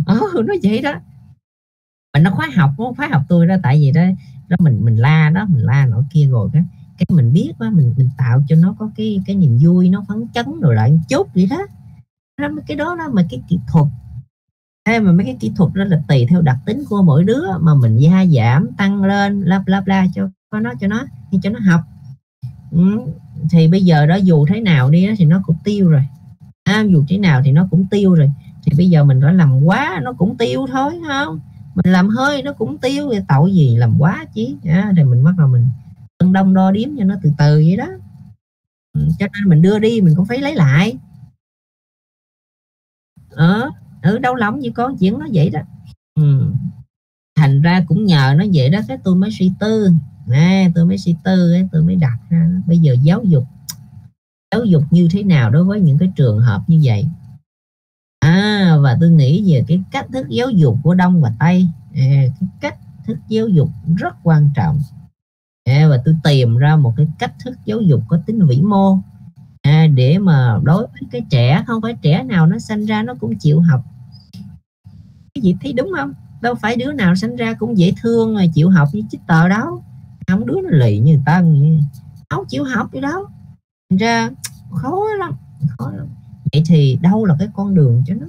Ờ nó vậy đó. Mà nó khóa học nó khóa học tôi đó tại vì đó đó mình mình la đó mình la nọ kia rồi cái cái mình biết đó, mình mình tạo cho nó có cái cái niềm vui nó phấn chấn rồi lại chút vậy đó. Cái đó đó mà cái kỹ thuật. Hay mà mấy cái kỹ thuật đó là tùy theo đặc tính của mỗi đứa mà mình gia giảm tăng lên la la la cho nó cho nó cho nó học ừ. thì bây giờ đó dù thế nào đi đó, thì nó cũng tiêu rồi. À, dù thế nào thì nó cũng tiêu rồi. Thì bây giờ mình đã làm quá nó cũng tiêu thôi không? Mình làm hơi nó cũng tiêu thì tội gì làm quá chứ? À, thì mình bắt đầu mình cân đông đo điếm cho nó từ từ vậy đó. Ừ, cho nên mình đưa đi mình cũng phải lấy lại. Ờ ừ, đau lòng như con chuyện nó vậy đó. Ừ. thành ra cũng nhờ nó vậy đó cái tôi mới suy tư nè tôi mới suy tư ấy, tôi mới đặt ra bây giờ giáo dục giáo dục như thế nào đối với những cái trường hợp như vậy? À và tôi nghĩ về cái cách thức giáo dục của đông và tây. À, cái cách thức giáo dục rất quan trọng. À, và tôi tìm ra một cái cách thức giáo dục có tính vĩ mô. À, để mà đối với cái trẻ không phải trẻ nào nó sinh ra nó cũng chịu học. Cái gì thấy đúng không? Đâu phải đứa nào sinh ra cũng dễ thương rồi chịu học như chích tờ đâu không đứa nó lì như người ta không chịu học gì đó. Thành ra khó lắm khó lắm. Vậy thì đâu là cái con đường cho nó?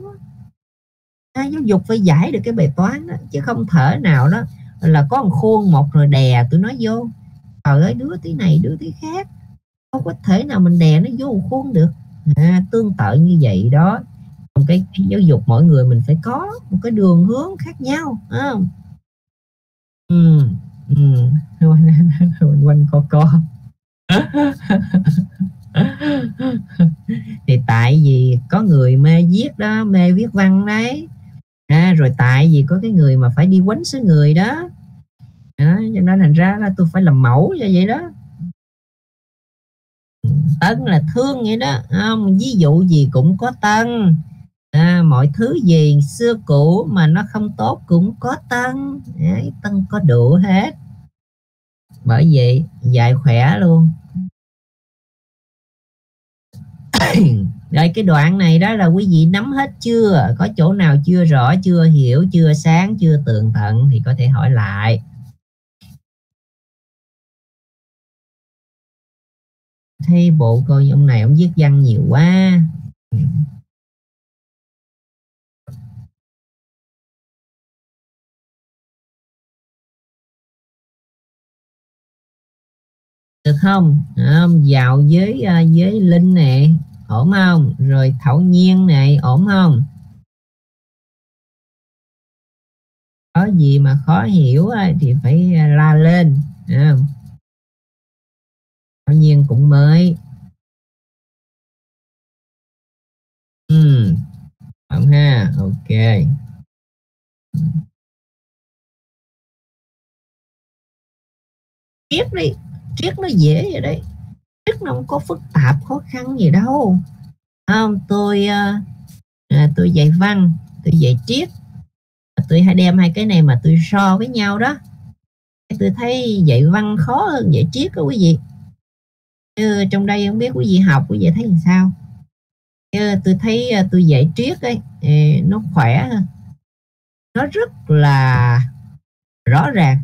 À, giáo dục phải giải được cái bài toán đó chứ không thể nào đó là có một khuôn một rồi đè tụi nó vô. Trời ơi đứa tí này đứa tí khác. Không có thể nào mình đè nó vô khuôn được. À, tương tự như vậy đó. Một cái, cái giáo dục mỗi người mình phải có một cái đường hướng khác nhau không? Ừ, ừ. quanh quanh co co. Thì tại vì có người mê viết đó mê viết văn đấy. À, rồi tại vì có cái người mà phải đi quánh xứ người đó. À, cho nên thành ra là tôi phải làm mẫu cho vậy đó. Tân là thương vậy đó không? Ví dụ gì cũng có tân à, mọi thứ gì xưa cũ mà nó không tốt cũng có tân. Đấy, tân có đủ hết. Bởi vậy dạy khỏe luôn. Rồi cái đoạn này đó là quý vị nắm hết chưa? Có chỗ nào chưa rõ chưa hiểu chưa sáng chưa tường tận thì có thể hỏi lại. Thấy bộ coi ông này ông viết văn nhiều quá. Được không? À, dạo với à, với linh nè ổn không? Rồi thảo nhiên này ổn không? Có gì mà khó hiểu thì phải à, la lên à. thảo nhiên cũng mới. Ừ ổn ha ok. Biết đi triết nó dễ vậy đấy. Triết nó không có phức tạp khó khăn gì đâu. Không? Tôi ờ, à, tôi dạy văn tôi dạy triết. Tôi hay đem hai cái này mà tôi so với nhau đó. Tôi thấy dạy văn khó hơn dạy triết đó quý vị. Chứ trong đây không biết quý vị học quý vị thấy làm sao? Chứ tôi thấy ờ, tôi dạy triết ấy nó khỏe hơn. Nó rất là rõ ràng.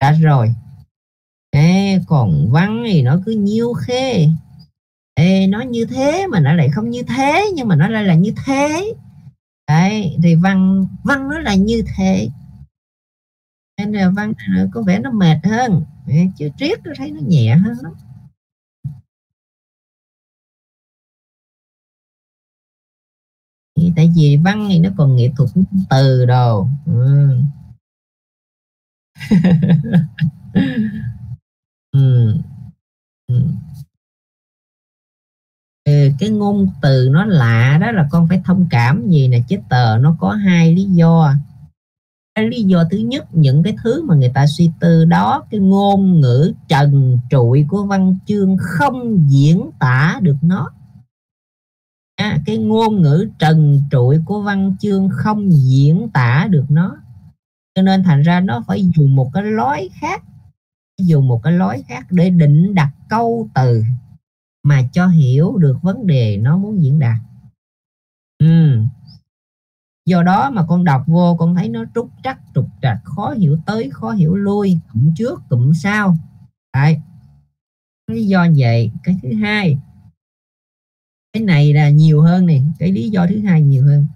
Đã rồi. Ê, còn văn thì nó cứ nhiêu khê. Ê, nó như thế mà nó lại không như thế nhưng mà nó lại là như thế. Đấy thì văn văn nó là như thế. Nên là văn có vẻ nó mệt hơn. Chứ triết tôi thấy nó nhẹ hơn lắm. Thì tại vì văn thì nó còn nghệ thuật từ đồ. Ừ. ừ. cái ngôn từ nó lạ đó là con phải thông cảm gì nè chết tờ nó có hai lý do. Cái lý do thứ nhất những cái thứ mà người ta suy tư đó cái ngôn ngữ trần trụi của văn chương không diễn tả được nó. À, cái ngôn ngữ trần trụi của văn chương không diễn tả được nó. Cho nên thành ra nó phải dùng một cái lối khác dùng một cái lối khác để định đặt câu từ mà cho hiểu được vấn đề nó muốn diễn đạt. Ừ. do đó mà con đọc vô, con thấy nó trúc trắc, trục trặc khó hiểu tới, khó hiểu lui, cụm trước, cụm sau. Đấy. lý do vậy. Cái thứ hai. Cái này là nhiều hơn này cái lý do thứ hai nhiều hơn.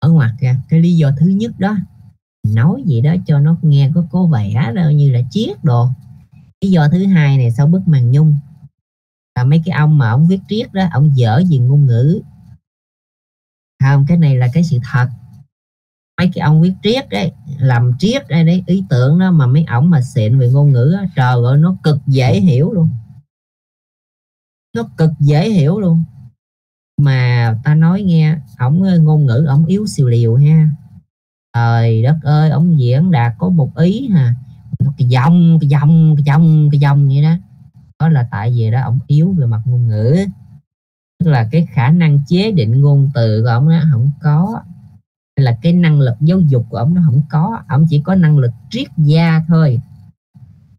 Ở ngoặt kìa, cái lý do thứ nhất đó. Nói gì đó cho nó nghe có cố vẻ đâu như là chiết đồ. Lý do thứ hai này sau bức màn nhung là mấy cái ông mà ông viết triết đó ông dở gì ngôn ngữ. Không cái này là cái sự thật. Mấy cái ông viết triết đấy làm triết đây đấy ý tưởng đó mà mấy ổng mà xịn về ngôn ngữ đó, trời ơi nó cực dễ hiểu luôn. Nó cực dễ hiểu luôn. Mà ta nói nghe ổng ngôn ngữ ổng yếu siêu liều ha. Trời đất ơi ổng diễn đạt có một ý ha. Cái dòng cái dòng cái dòng cái dòng vậy đó đó là tại vì đó ổng yếu về mặt ngôn ngữ. Tức là cái khả năng chế định ngôn từ của ổng nó không có. Hay là cái năng lực giáo dục của ổng nó không có. Ổng chỉ có năng lực triết gia thôi.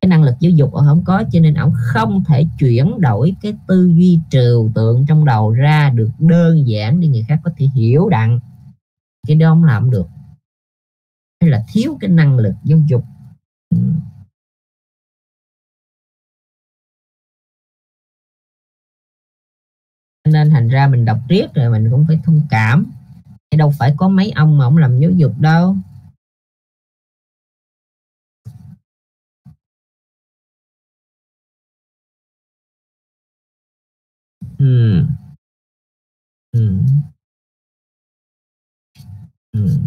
Cái năng lực giáo dục ông không có, cho nên ông không thể chuyển đổi cái tư duy trừu tượng trong đầu ra được đơn giản để người khác có thể hiểu đặng. Cái đó ông làm được. Hay là thiếu cái năng lực giáo dục. Ừ. nên thành ra mình đọc riết rồi mình cũng phải thông cảm. Đâu phải có mấy ông mà ông làm giáo dục đâu. Ừ ừ ừ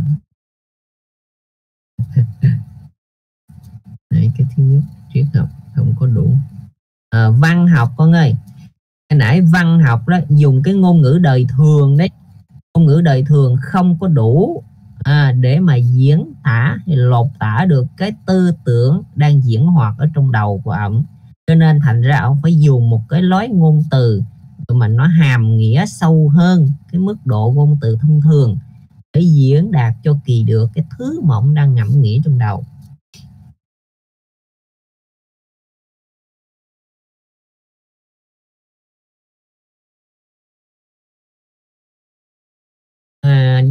Đấy, cái thứ nhất triết học không có đủ. À, văn học con ơi hồi nãy văn học đó dùng cái ngôn ngữ đời thường đấy. Ngôn ngữ đời thường không có đủ à, để mà diễn tả lột tả được cái tư tưởng đang diễn hoạt ở trong đầu của ông cho nên thành ra ông phải dùng một cái lối ngôn từ mà nó hàm nghĩa sâu hơn cái mức độ ngôn từ thông thường để diễn đạt cho kỳ được cái thứ mà ông đang ngẫm nghĩ trong đầu. À,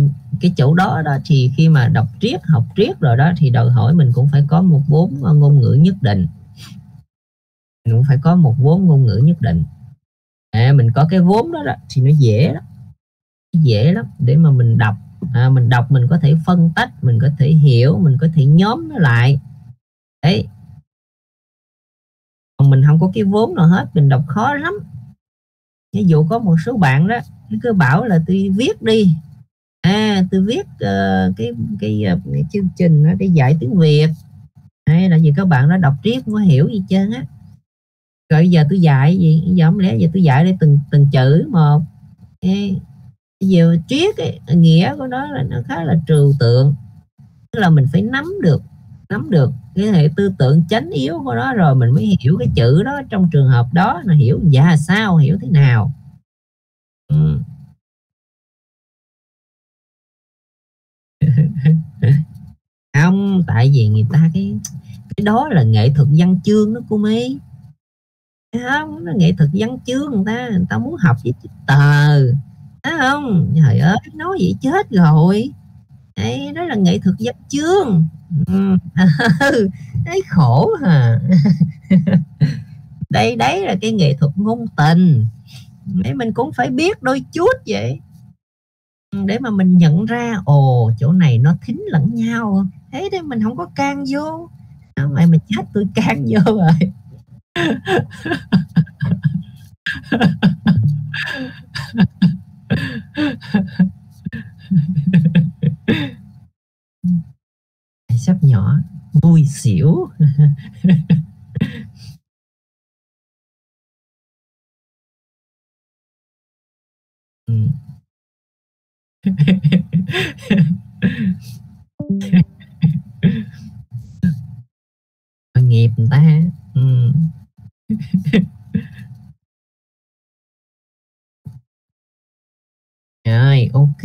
cái chỗ đó đó thì khi mà đọc triết học triết rồi đó thì đòi hỏi mình cũng phải có một vốn ngôn ngữ nhất định. Mình cũng phải có một vốn ngôn ngữ nhất định. À, mình có cái vốn đó, đó thì nó dễ lắm dễ lắm để mà mình đọc. À, mình đọc mình có thể phân tách mình có thể hiểu mình có thể nhóm nó lại. Đấy. Còn mình không có cái vốn nào hết mình đọc khó lắm. Ví dụ có một số bạn đó cứ bảo là tôi viết đi à tôi viết uh, cái cái, ờ, cái chương trình đó để dạy tiếng việt. Hay là gì các bạn nó đọc triết không có hiểu gì trơn á. Rồi giờ tôi dạy gì giờ không lẽ giờ tôi dạy đây từng từng chữ một. Ê, giờ triết ấy, nghĩa của nó là nó khá là trừu tượng. Tức là mình phải nắm được nắm được cái hệ tư tưởng chánh yếu của nó rồi mình mới hiểu cái chữ đó trong trường hợp đó là hiểu dạ sao hiểu thế nào. Ừ. không, tại vì người ta cái cái đó là nghệ thuật văn chương đó cô mi không? Nó nghệ thuật văn chương người ta người ta muốn học với tờ. Thấy không? Trời ơi, nói vậy chết rồi. Đấy, đó là nghệ thuật văn chương. Ừ. đấy khổ à. hả đây, đấy là cái nghệ thuật ngôn tình. Để mình cũng phải biết đôi chút vậy để mà mình nhận ra, ồ, chỗ này nó thính lẫn nhau. Thế đấy mình không có can vô. Ờ, Mày mà chết, tôi can vô rồi. Sắp nhỏ, vui xỉu. Ừ. tội nghiệp người ta ừ. rồi ok.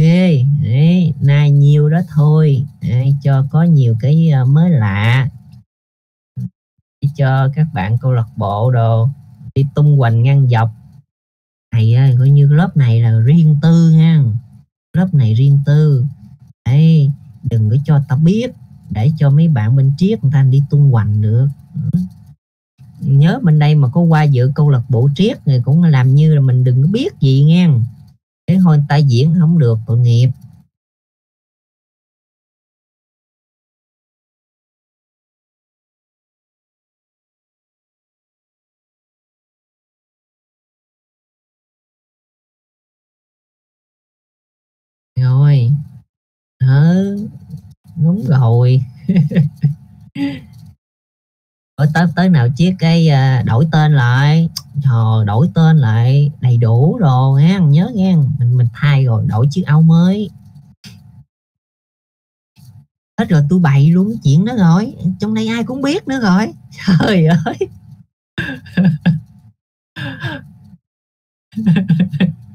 Đấy nay nhiều đó thôi. Đấy, cho có nhiều cái ờ, mới lạ. Để cho các bạn câu lạc bộ đồ. Đi tung hoành ngang dọc. Này coi như lớp này là riêng tư nha lớp này riêng tư. Đấy, đừng có cho ta biết. Để cho mấy bạn bên triết người ta đi tung hoành được. Nhớ bên đây mà có qua dự câu lạc bộ triết người cũng làm như là mình đừng có biết gì nghe. Để thôi ta diễn không được tội nghiệp. Đúng rồi. Ở tới tới nào chiếc cái à, đổi tên lại? Trời, đổi tên lại đầy đủ rồi, nghe nhớ nghe mình mình thay rồi, đổi chiếc áo mới. Hết rồi tôi bày luôn cái chuyện đó rồi. Trong đây ai cũng biết nữa rồi. Trời ơi.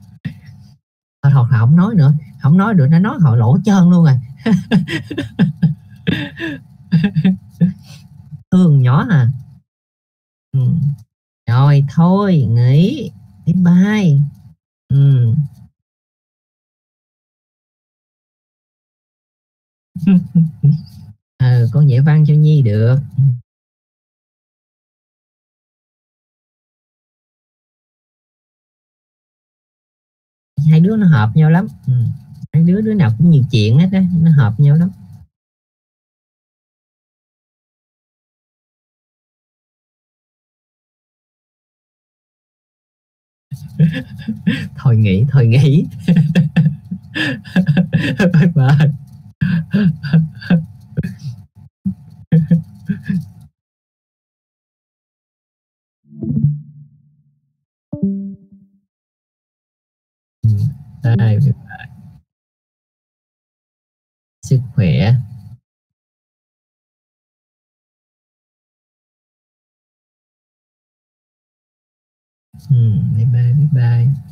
thôi họ không nói nữa. Không nói được nó nói họ lỗ trơn luôn rồi. Thương nhỏ à. Ừ. rồi thôi nghỉ. Bye bye. Ừ. ừ, con dạy văn cho nhi được. Ừ. hai đứa nó hợp nhau lắm ừ. hai đứa đứa nào cũng nhiều chuyện hết á, nó hợp nhau lắm thôi nghỉ thôi nghỉ bye bye you bye bye bye. sức khỏe. Ừ, bye bye bye bye